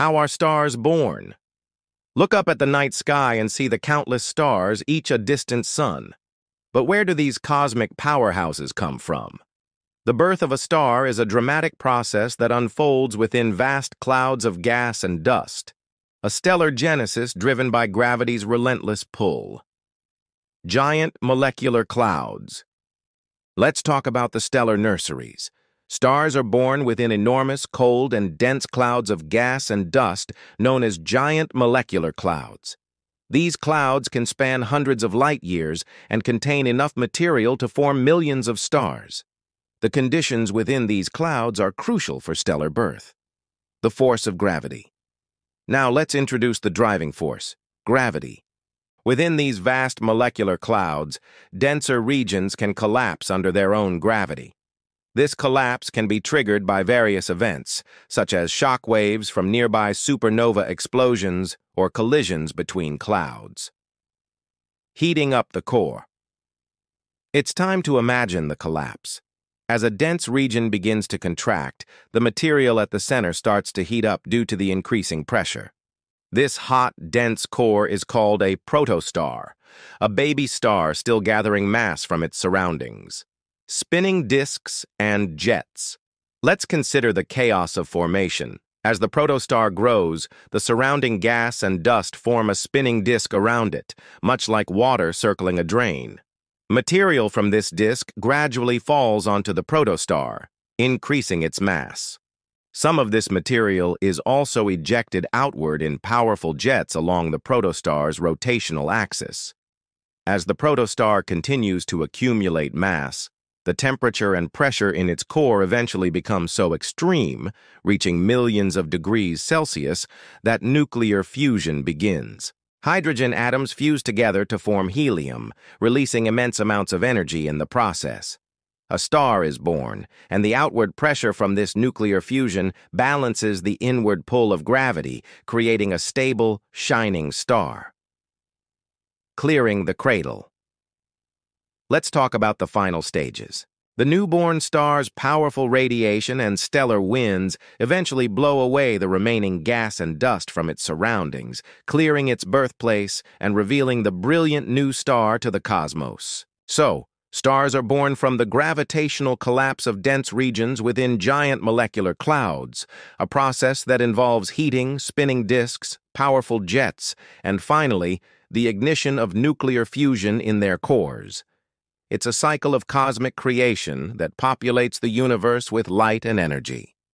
How are stars born? Look up at the night sky and see the countless stars, each a distant sun. But where do these cosmic powerhouses come from? The birth of a star is a dramatic process that unfolds within vast clouds of gas and dust, a stellar genesis driven by gravity's relentless pull. Giant molecular clouds. Let's talk about the stellar nurseries. Stars are born within enormous, cold, and dense clouds of gas and dust known as giant molecular clouds. These clouds can span hundreds of light years and contain enough material to form millions of stars. The conditions within these clouds are crucial for stellar birth. The force of gravity. Now let's introduce the driving force, gravity. Within these vast molecular clouds, denser regions can collapse under their own gravity. This collapse can be triggered by various events, such as shock waves from nearby supernova explosions or collisions between clouds. Heating up the core. It's time to imagine the collapse. As a dense region begins to contract, the material at the center starts to heat up due to the increasing pressure. This hot, dense core is called a protostar, a baby star still gathering mass from its surroundings spinning disks, and jets. Let's consider the chaos of formation. As the protostar grows, the surrounding gas and dust form a spinning disk around it, much like water circling a drain. Material from this disk gradually falls onto the protostar, increasing its mass. Some of this material is also ejected outward in powerful jets along the protostar's rotational axis. As the protostar continues to accumulate mass, the temperature and pressure in its core eventually become so extreme, reaching millions of degrees Celsius, that nuclear fusion begins. Hydrogen atoms fuse together to form helium, releasing immense amounts of energy in the process. A star is born, and the outward pressure from this nuclear fusion balances the inward pull of gravity, creating a stable, shining star. Clearing the cradle. Let's talk about the final stages. The newborn star's powerful radiation and stellar winds eventually blow away the remaining gas and dust from its surroundings, clearing its birthplace and revealing the brilliant new star to the cosmos. So, stars are born from the gravitational collapse of dense regions within giant molecular clouds, a process that involves heating, spinning disks, powerful jets, and finally, the ignition of nuclear fusion in their cores. It's a cycle of cosmic creation that populates the universe with light and energy.